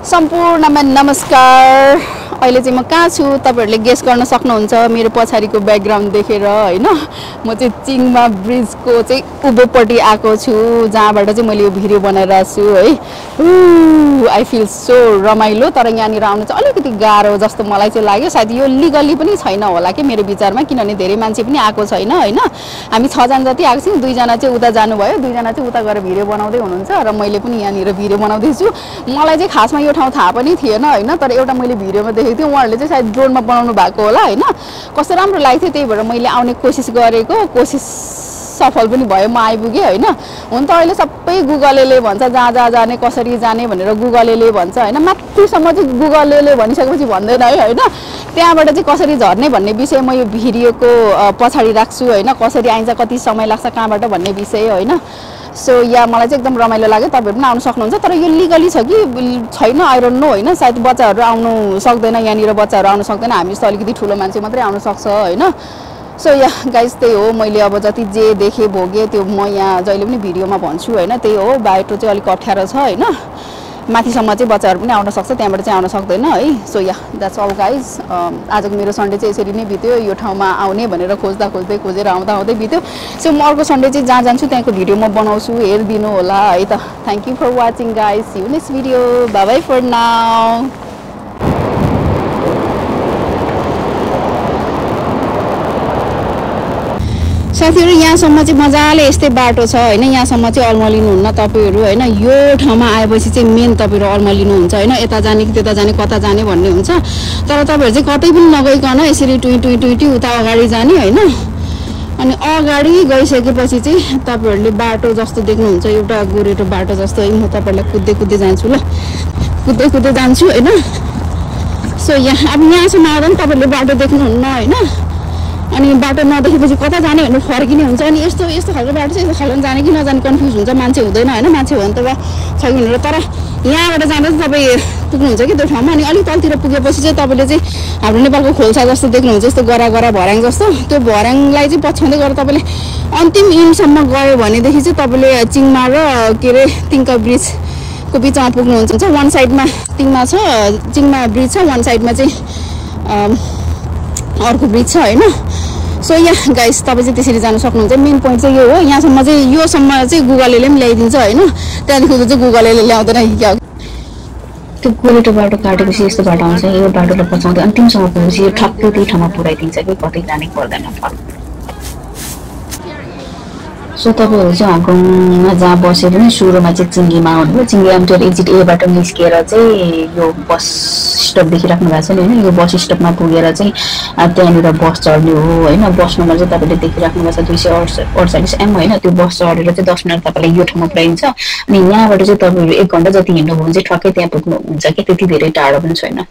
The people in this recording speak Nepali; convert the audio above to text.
सम्पूर्णमा नमस्कार। अहिले चाहिँ म कहाँ छु? तपाईँहरूले गेस गर्न सक्नुहुन्छ मेरो पछाडिको ब्याकग्राउन्ड देखेर होइन? म चाहिँ चिङमा ब्रिजको चाहिँ उँभोपट्टि आएको छु जहाँबाट चाहिँ मैले यो भिडियो बनाइरहेको छु है? आई फिल सो रमाइलो। तर यहाँनिर आउनु चाहिँ अलिकति गाह्रो जस्तो मलाई चाहिँ लाग्यो। सायद यो लिगल्ली पनि छैन होला कि मेरो विचारमा किनभने धेरै मान्छे पनि आएको छैन होइन? हामी छजना जति आएको छौँ दुईजना चाहिँ उता जानुभयो। दुईजना चाहिँ उता गएर भिडियो बनाउँदै हुनुहुन्छ र मैले पनि यहाँनिर भिडियो बनाउँदैछु। मलाई चाहिँ खासमा यो ठाउँ थाहा पनि थिएन होइन? तर एउटा मैले भिडियोमा देखेको थिएँ उहाँहरूले चाहिँ सायद ड्रोनमा बनाउनु भएको होला होइन? कस्तो राम्रो लाग्थ्यो त्यही भएर मैले आउने कोसिस गरेको कोसिस सफल पनि भयो म आइपुगेँ होइन? हुन त अहिले सबै गुगलेले भन्छ जहाँ जहाँ जाने कसरी जाने भनेर गुगलेले भन्छ होइन? माथिसम्म चाहिँ गुगलेले भनिसकेपछि भन्दैन है होइन? त्यहाँबाट चाहिँ कसरी झर्ने भन्ने विषय म यो भिडियोको पछाडि राख्छु होइन? कसरी आइन्छ कति समय लाग्छ कहाँबाट भन्ने विषय होइन? सो या मलाई चाहिँ एकदम रमाइलो लाग्यो तपाईँहरू पनि आउनु सक्नुहुन्छ तर यो लिगली छ कि छैन आइरहनु नो होइन? सायद बच्चाहरू आउनु सक्दैन यहाँनिर बच्चाहरू आउनु सक्दैन हामी जस्तो अलिकति ठुलो मान्छे मात्रै आउनु सक्छ होइन? सो या गाइज त्यही हो मैले अब जति जे देखेँ भोगेँ त्यो म यहाँ जहिले पनि भिडियोमा भन्छु होइन? त्यही हो बाटो चाहिँ अलिक अप्ठ्यारो छ होइन? माथिसम्म चाहिँ बच्चाहरू पनि आउन सक्छ त्यहाँबाट चाहिँ आउन सक्दैन है। So yeah that's all guys आजको मेरो सन्डे चाहिँ यसरी नै बित्यो। यो ठाउँमा आउने भनेर खोज्दा खोज्दै खोजेर आउँदा आउँदै बित्यो। सो म अर्को सन्डे चाहिँ जहाँ जान्छु त्यहाँको भिडियो म बनाउँछु। हेरिदिनु होला है त। Thank you for watching guys you next video bye for now साथीहरू यहाँसम्म चाहिँ मजाले यस्तै बाटो छ होइन? यहाँसम्म चाहिँ अल्मलिनुहुन्न तपाईँहरू होइन? यो ठाउँमा आएपछि चाहिँ मेन तपाईँहरू अल्मलिनुहुन्छ होइन? यता जाने कि त्यता जाने कता जाने भन्ने हुन्छ। तर तपाईँहरू चाहिँ कतै पनि नगइकन यसरी टुई टुई टुई उता अगाडि जाने होइन? अनि अगाडि गइसकेपछि चाहिँ तपाईँहरूले बाटो जस्तो देख्नुहुन्छ एउटा गोरेटो बाटो जस्तो म तपाईँहरूलाई कुद्दै कुद्दै जान्छु ल। कुद्दै कुद्दै जान्छु होइन? सो यहाँ अब यहाँसम्म आएर पनि तपाईँहरूले बाटो देख्नुहुन्न होइन? अनि बाटो नदेखेपछि कता जाने भनेर फर्किने हुन्छ। अनि यस्तो यस्तो खालको बाटो चाहिँ यस्तो खालको जाने कि नजाने कन्फ्युज हुन्छ। मान्छे हुँदैन होइन मान्छे हो भने त छैन भनेर। तर यहाँबाट जाँदा चाहिँ तपाईँ पुग्नुहुन्छ कि त्यो ठाउँमा? अनि अलिक तलतिर पुगेपछि चाहिँ तपाईँले चाहिँ हाम्रो नेपालको खोल्सा जस्तो देख्नुहुन्छ यस्तो गरा गरा भर्याङ जस्तो। त्यो भर्याङलाई चाहिँ पछ्याउँदै गएर तपाईँले अन्तिम इन्डसम्म गयो भनेदेखि चाहिँ तपाईँले चिङमा र के अरे तिङ्का ब्रिजको बिचमा पुग्नुहुन्छ। वान साइडमा तिङमा छ चिङमा ब्रिज छ वान साइडमा चाहिँ अर्को ब्रिज छ होइन। सो यहाँ गाइस तपाईँ चाहिँ त्यसरी जानु सक्नुहुन्छ। मेन पोइन्ट चाहिँ यो हो यहाँसम्म चाहिँ योसम्म चाहिँ गुगलले पनि ल्याइदिन्छ होइन। त्यहाँदेखि चाहिँ गुगलले ल्याउँदैन क्या। त्यो गोरेटो बाटो काटेपछि यस्तो बाटो आउँछ यो बाटोलाई बचाउँदै अन्तिमसम्म पुगेपछि यो ठक्कै त्यही ठाउँमा पुऱ्याइदिन्छ कि कतै जानै पर्दैन। फर्क सो तपाईँहरू चाहिँ हङकङमा जहाँ बसे पनि सुरुमा चाहिँ चिङ्गीमा आउनुभयो चिङ्गी एमटर एक्जिट एबाट निस्किएर चाहिँ यो बस स्टप देखिराख्नु भएको छ नि होइन? यो बस स्टपमा पुगेर चाहिँ त्यहाँनिर बस चढ्ने हो होइन? बस नम्बर चाहिँ तपाईँले देखिराख्नु भएको छ दुई सय अडचालिस एम होइन? त्यो बस चढेर चाहिँ दस मिनट तपाईँलाई यो ठाउँमा पुऱ्याइन्छ। अनि यहाँबाट चाहिँ तपाईँहरू एक घन्टा जति हिँड्नुभयो भने चाहिँ ठक्कै त्यहाँ पुग्नुहुन्छ कि? त्यति धेरै टाढो पनि छैन।